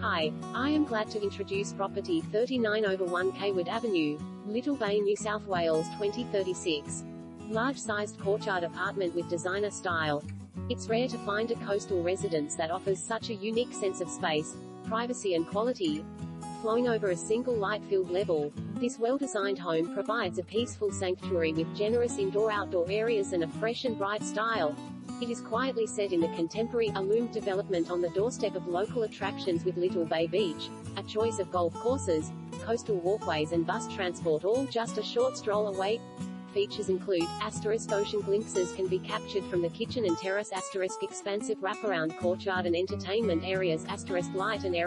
Hi, I am glad to introduce property 39 over 1 Cawood Avenue, Little Bay, New South Wales 2036. Large-sized courtyard apartment with designer style. It's rare to find a coastal residence that offers such a unique sense of space, privacy and quality. Flowing over a single light-filled level, this well-designed home provides a peaceful sanctuary with generous indoor-outdoor areas and a fresh and bright style. It is quietly set in the contemporary, Alum development on the doorstep of local attractions with Little Bay Beach, a choice of golf courses, coastal walkways and bus transport all just a short stroll away. Features include, asterisk ocean glimpses can be captured from the kitchen and terrace asterisk expansive wraparound courtyard and entertainment areas asterisk light and air